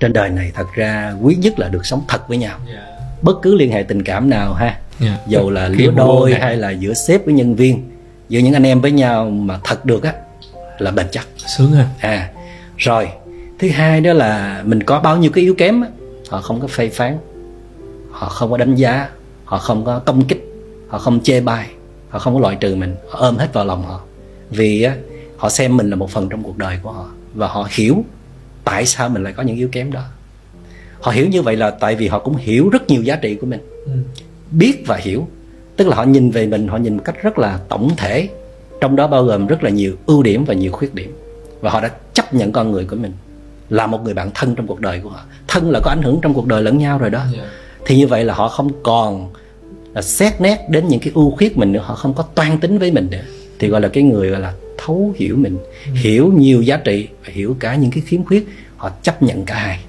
trên đời này thật ra quý nhất là được sống thật với nhau. Dạ. bất cứ liên hệ tình cảm nào ha. Dạ. dầu là lứa đôi hay là giữa sếp với nhân viên giữa những anh em với nhau mà thật được á là bền chắc. Sướng ha. À rồi thứ hai đó là mình có bao nhiêu cái yếu kém á, họ không có phê phán họ không có đánh giá họ không có công kích họ không chê bai họ không có loại trừ mình họ ôm hết vào lòng họ. Vì á, họ xem mình là một phần trong cuộc đời của họ và họ hiểu tại sao mình lại có những yếu kém đó? Họ hiểu như vậy là tại vì họ cũng hiểu rất nhiều giá trị của mình. Ừ. biết và hiểu. Tức là họ nhìn về mình họ nhìn một cách rất là tổng thể. Trong đó bao gồm rất là nhiều ưu điểm và nhiều khuyết điểm. Và họ đã chấp nhận con người của mình là một người bạn thân trong cuộc đời của họ. Thân là có ảnh hưởng trong cuộc đời lẫn nhau rồi đó. Dạ. thì như vậy là họ không còn là xét nét đến những cái ưu khuyết mình nữa. Họ không có toan tính với mình nữa thì gọi là cái người gọi là thấu hiểu mình, hiểu nhiều giá trị và hiểu cả những cái khiếm khuyết, họ chấp nhận cả hai.